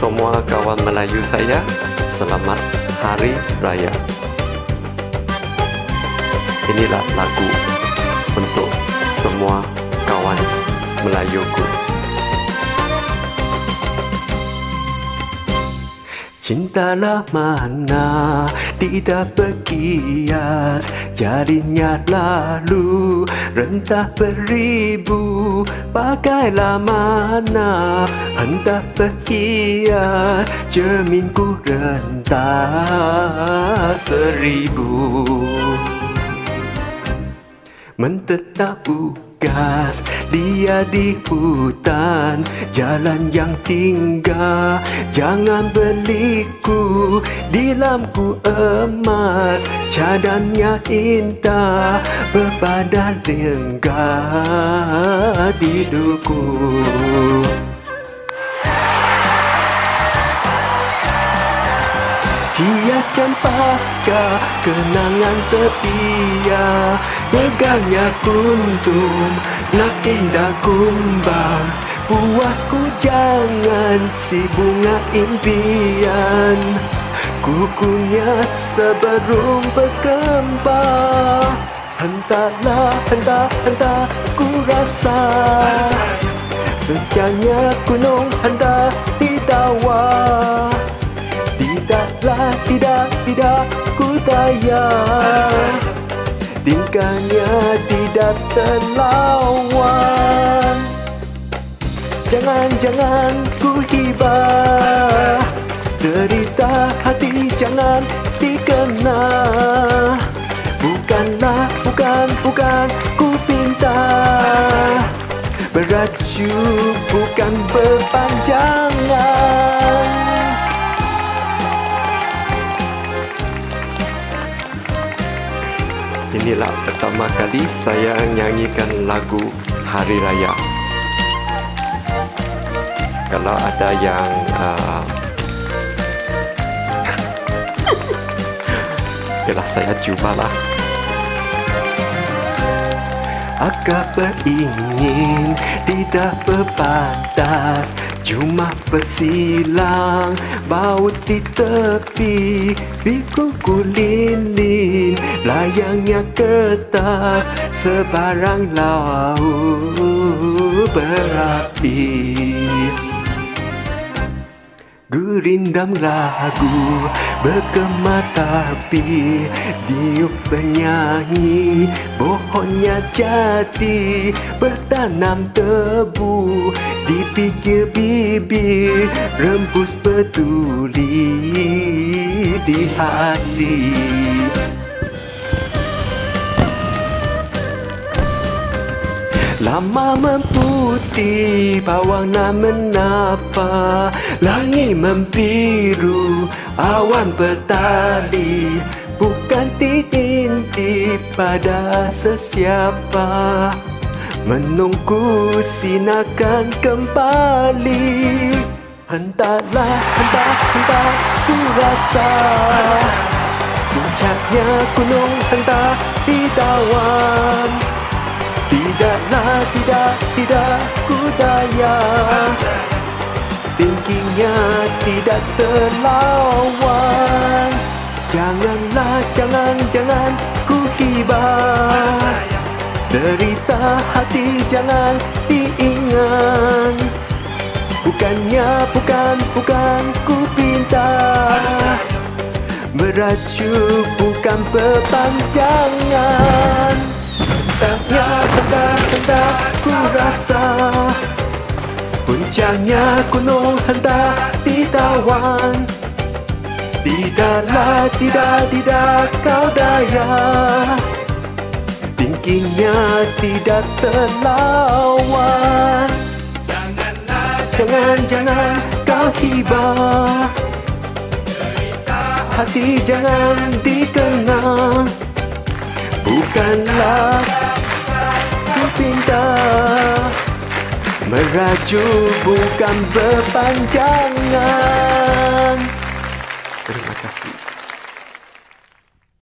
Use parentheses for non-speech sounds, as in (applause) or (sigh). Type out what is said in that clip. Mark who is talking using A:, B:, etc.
A: semua kawan Melayu saya, selamat Hari Raya. Inilah lagu untuk semua kawan Melayuku. Cintalah mana tidak berkias Jadinya lalu. Rentah beribu Pakailah mana. Hendak berhias Cerminku rentah seribu. Mentetap tugas dia di hutan Jalan yang tinggal Jangan beliku Di lampu emas. Cadannya indah Berbadan lenggah di duku Hias cempaka Kenangan tepian Megangnya kuntum Nak indah kumbang. Puasku jangan si bunga impian. Kukunya sebelum berkembang Hentaklah, hentak, hentak ku rasa. Bencanya gunung hendak ditawa Tidaklah, tidak, tidak ku tayang tingkahnya tidak terlawan Jangan-jangan ku hibah. Derita hati jangan dikena Bukanlah, bukan, bukan ku pinta. Beraju bukan berpanjangan inilah pertama kali saya nyanyikan lagu Hari Raya. Kalau ada yang uh, (laughs) Yalah saya cubalah Agak beringin Tidak berpantas Cuma bersilang Baut di tepi Bikul kulinin Layangnya kertas Sebarang laut berapi. Gurindam lagu berkemar tapi Diuk bernyanyi bohonnya jati Bertanam tebu di pikir bibir Rembus peduli di hati. Lama memutih bawana menapa. Langit membiru awan bertali. Bukan diintip pada sesiapa Menunggu sinakan kembali. Hentaklah, hentak, hentak ku rasa. Puncaknya gunung hentak ditawan Tidaklah, tidak, tidak ku daya. Tingginya tidak terlawan. Janganlah, jangan, jangan ku hibah Derita hati jangan diingat. Bukannya, bukan, bukan ku pinta. Merajuk bukan perpanjangan. Taknya hendak-hendak ku rasa. Puncaknya gunung hendak ditawan Tidaklah, tidak, tidak kau daya Tingginya tidak terlawan. Jangan, jangan kau hibah. Hati jangan dikenang Bukanlah ku pinta Meraju bukan berpanjangan. Terima kasih